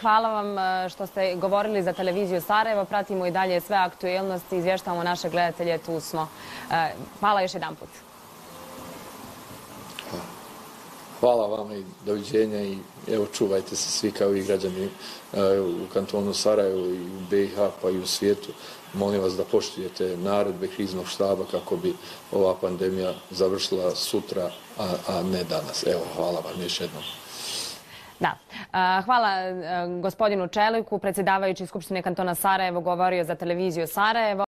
hvala vam e, što ste govorili za televiziju Sarajevo. Pratimo i dalje sve aktuelnosti, izvještavamo naše gledatelje, tu smo. E, hvala još jedan put. Hvala vam i doviđenja i evo čuvajte se svi kao i građani e, u kantonu Sarajevo i u BiH pa i u svijetu. Molim vas da poštujete naredbe kriznog štaba kako bi ova pandemija završila sutra, a ne danas. Evo, hvala vam još jednom. Da. Hvala e, gospodinu Čeliku, predsjedavajući Skupštine kantona Sarajevo, govorio za televiziju Sarajevo.